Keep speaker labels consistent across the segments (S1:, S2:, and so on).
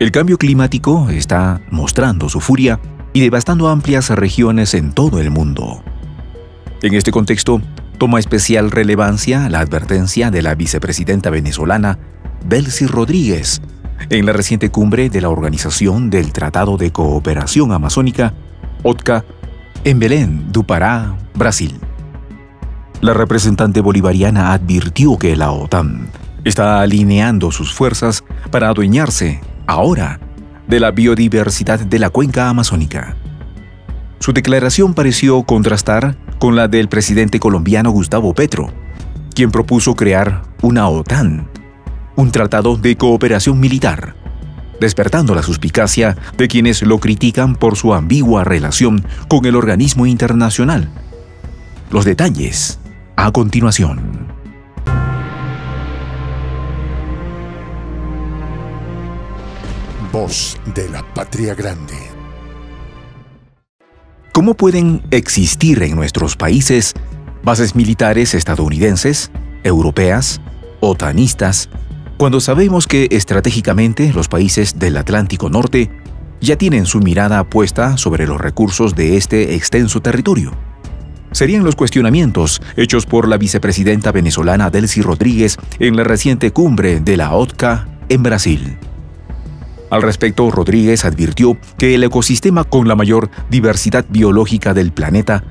S1: El cambio climático está mostrando su furia y devastando amplias regiones en todo el mundo. En este contexto, toma especial relevancia la advertencia de la vicepresidenta venezolana, Delcy Rodríguez, en la reciente cumbre de la Organización del Tratado de Cooperación Amazónica, OTCA, en Belén do Pará, Brasil. La representante bolivariana advirtió que la OTAN está alineando sus fuerzas para adueñarse, ahora, de la biodiversidad de la cuenca amazónica. Su declaración pareció contrastar con la del presidente colombiano Gustavo Petro, quien propuso crear una OTAN, un tratado de cooperación militar, despertando la suspicacia de quienes lo critican por su ambigua relación con el organismo internacional. Los detalles a continuación.
S2: Voz de la Patria Grande.
S1: ¿Cómo pueden existir en nuestros países bases militares estadounidenses, europeas, otanistas, cuando sabemos que estratégicamente los países del Atlántico Norte ya tienen su mirada puesta sobre los recursos de este extenso territorio? Serían los cuestionamientos hechos por la vicepresidenta venezolana Delcy Rodríguez en la reciente cumbre de la OTCA en Brasil. Al respecto, Rodríguez advirtió que el ecosistema con la mayor diversidad biológica del planeta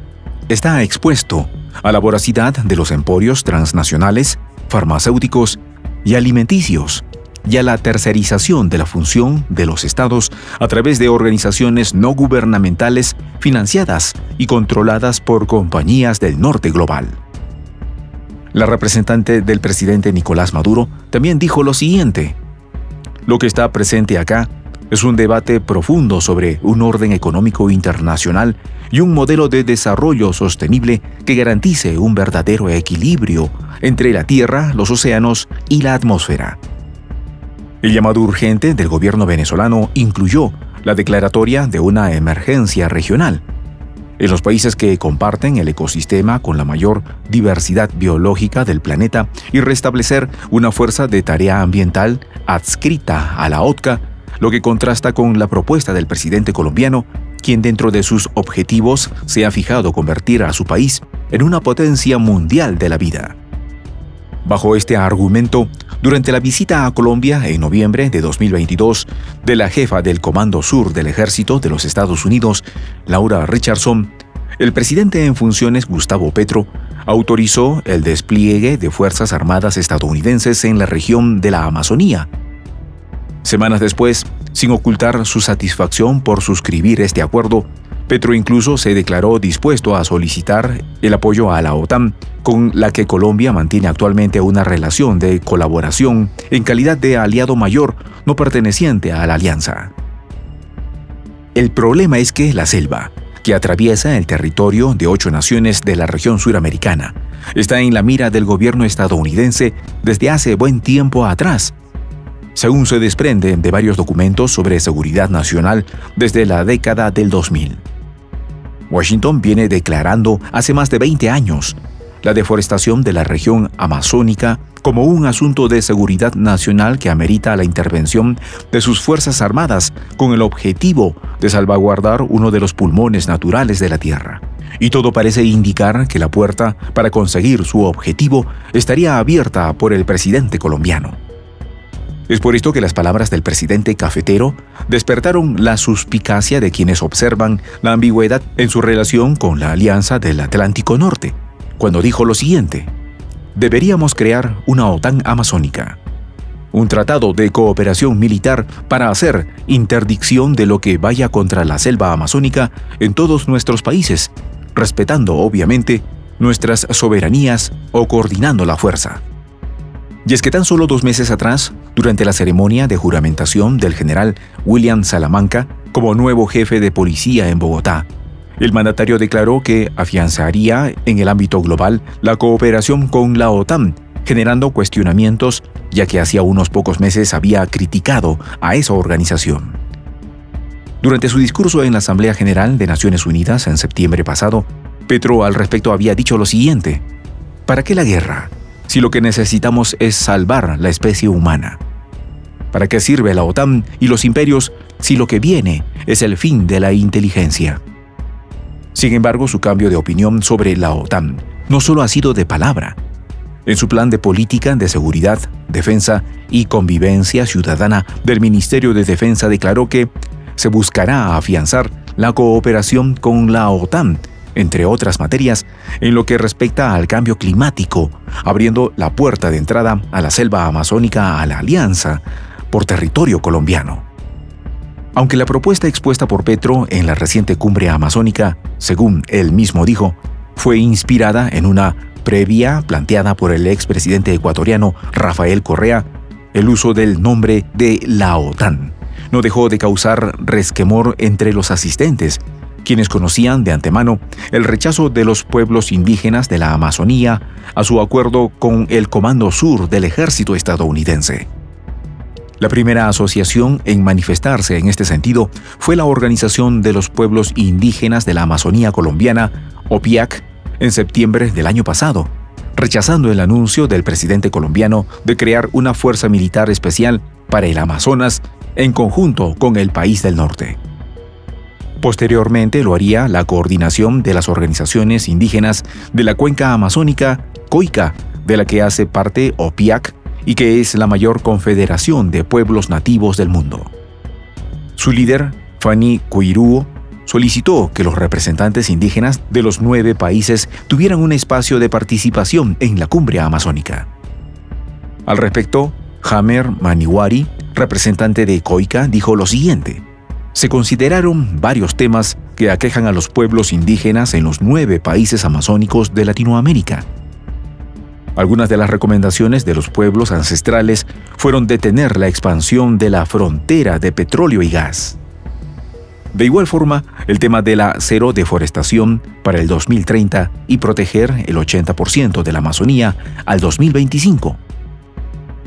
S1: está expuesto a la voracidad de los emporios transnacionales, farmacéuticos y alimenticios, y a la tercerización de la función de los estados a través de organizaciones no gubernamentales financiadas y controladas por compañías del norte global. La representante del presidente Nicolás Maduro también dijo lo siguiente. Lo que está presente acá es un debate profundo sobre un orden económico internacional y un modelo de desarrollo sostenible que garantice un verdadero equilibrio entre la Tierra, los océanos y la atmósfera. El llamado urgente del gobierno venezolano incluyó la declaratoria de una emergencia regional. En los países que comparten el ecosistema con la mayor diversidad biológica del planeta y restablecer una fuerza de tarea ambiental adscrita a la OTCA, lo que contrasta con la propuesta del presidente colombiano, quien dentro de sus objetivos se ha fijado convertir a su país en una potencia mundial de la vida. Bajo este argumento, durante la visita a Colombia en noviembre de 2022 de la jefa del Comando Sur del Ejército de los Estados Unidos, Laura Richardson, el presidente en funciones Gustavo Petro autorizó el despliegue de Fuerzas Armadas estadounidenses en la región de la Amazonía. Semanas después, sin ocultar su satisfacción por suscribir este acuerdo, Petro incluso se declaró dispuesto a solicitar el apoyo a la OTAN, con la que Colombia mantiene actualmente una relación de colaboración en calidad de aliado mayor no perteneciente a la alianza. El problema es que la selva, que atraviesa el territorio de ocho naciones de la región suramericana, está en la mira del gobierno estadounidense desde hace buen tiempo atrás, según se desprende de varios documentos sobre seguridad nacional desde la década del 2000. Washington viene declarando hace más de 20 años la deforestación de la región amazónica como un asunto de seguridad nacional que amerita la intervención de sus Fuerzas Armadas con el objetivo de salvaguardar uno de los pulmones naturales de la Tierra. Y todo parece indicar que la puerta para conseguir su objetivo estaría abierta por el presidente colombiano. Es por esto que las palabras del presidente cafetero despertaron la suspicacia de quienes observan la ambigüedad en su relación con la Alianza del Atlántico Norte, cuando dijo lo siguiente, deberíamos crear una OTAN amazónica, un tratado de cooperación militar para hacer interdicción de lo que vaya contra la selva amazónica en todos nuestros países, respetando obviamente nuestras soberanías o coordinando la fuerza. Y es que tan solo dos meses atrás, durante la ceremonia de juramentación del general William Salamanca como nuevo jefe de policía en Bogotá, el mandatario declaró que afianzaría en el ámbito global la cooperación con la OTAN, generando cuestionamientos ya que hacía unos pocos meses había criticado a esa organización. Durante su discurso en la Asamblea General de Naciones Unidas en septiembre pasado, Petro al respecto había dicho lo siguiente, ¿para qué la guerra? si lo que necesitamos es salvar la especie humana. ¿Para qué sirve la OTAN y los imperios si lo que viene es el fin de la inteligencia? Sin embargo, su cambio de opinión sobre la OTAN no solo ha sido de palabra. En su plan de política de seguridad, defensa y convivencia ciudadana del Ministerio de Defensa declaró que se buscará afianzar la cooperación con la OTAN, entre otras materias, en lo que respecta al cambio climático, abriendo la puerta de entrada a la selva amazónica a la alianza por territorio colombiano. Aunque la propuesta expuesta por Petro en la reciente cumbre amazónica, según él mismo dijo, fue inspirada en una previa planteada por el expresidente ecuatoriano Rafael Correa, el uso del nombre de la OTAN no dejó de causar resquemor entre los asistentes, quienes conocían de antemano el rechazo de los pueblos indígenas de la Amazonía a su acuerdo con el Comando Sur del ejército estadounidense. La primera asociación en manifestarse en este sentido fue la Organización de los Pueblos Indígenas de la Amazonía Colombiana, OPIAC, en septiembre del año pasado, rechazando el anuncio del presidente colombiano de crear una fuerza militar especial para el Amazonas en conjunto con el país del norte. Posteriormente lo haría la coordinación de las organizaciones indígenas de la cuenca amazónica, COICA, de la que hace parte OPIAC y que es la mayor confederación de pueblos nativos del mundo. Su líder, Fanny Cuiruo, solicitó que los representantes indígenas de los nueve países tuvieran un espacio de participación en la cumbre amazónica. Al respecto, Hamer Maniwari, representante de COICA, dijo lo siguiente. Se consideraron varios temas que aquejan a los pueblos indígenas en los nueve países amazónicos de Latinoamérica. Algunas de las recomendaciones de los pueblos ancestrales fueron detener la expansión de la frontera de petróleo y gas. De igual forma, el tema de la cero deforestación para el 2030 y proteger el 80% de la Amazonía al 2025.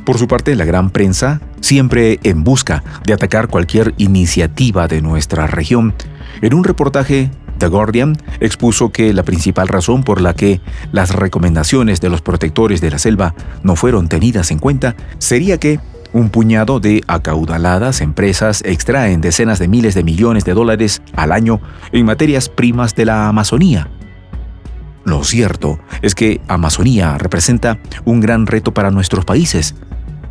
S1: Por su parte, la gran prensa, siempre en busca de atacar cualquier iniciativa de nuestra región, en un reportaje The Guardian expuso que la principal razón por la que las recomendaciones de los protectores de la selva no fueron tenidas en cuenta sería que un puñado de acaudaladas empresas extraen decenas de miles de millones de dólares al año en materias primas de la Amazonía. Lo cierto es que Amazonía representa un gran reto para nuestros países,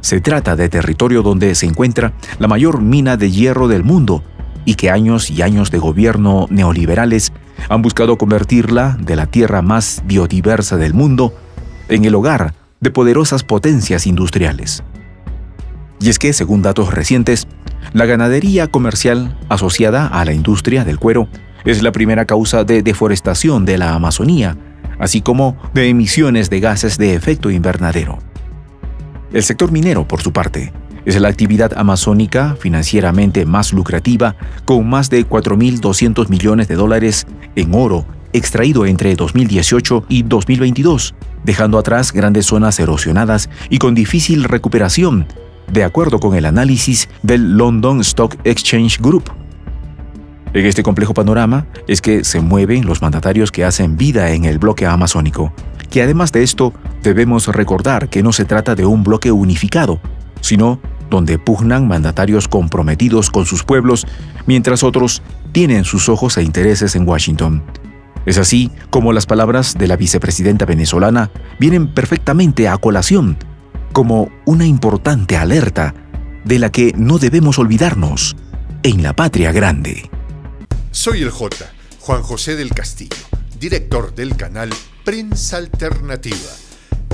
S1: se trata de territorio donde se encuentra la mayor mina de hierro del mundo y que años y años de gobierno neoliberales han buscado convertirla de la tierra más biodiversa del mundo en el hogar de poderosas potencias industriales. Y es que, según datos recientes, la ganadería comercial asociada a la industria del cuero es la primera causa de deforestación de la Amazonía, así como de emisiones de gases de efecto invernadero. El sector minero, por su parte, es la actividad amazónica financieramente más lucrativa, con más de 4.200 millones de dólares en oro extraído entre 2018 y 2022, dejando atrás grandes zonas erosionadas y con difícil recuperación, de acuerdo con el análisis del London Stock Exchange Group. En este complejo panorama es que se mueven los mandatarios que hacen vida en el bloque amazónico, que además de esto debemos recordar que no se trata de un bloque unificado, sino donde pugnan mandatarios comprometidos con sus pueblos, mientras otros tienen sus ojos e intereses en Washington. Es así como las palabras de la vicepresidenta venezolana vienen perfectamente a colación, como una importante alerta de la que no debemos olvidarnos en la patria grande.
S2: Soy el J, Juan José del Castillo, director del canal Prensa Alternativa.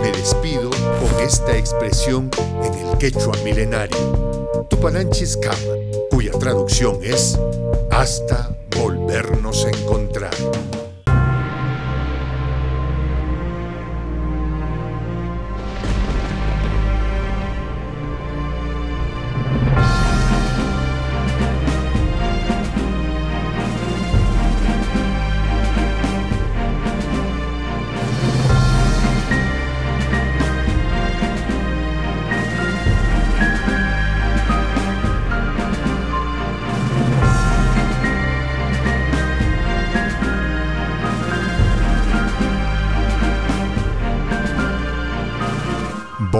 S2: me despido con esta expresión en el quechua milenario, Tupananchis Kama, cuya traducción es hasta volvernos a encontrar.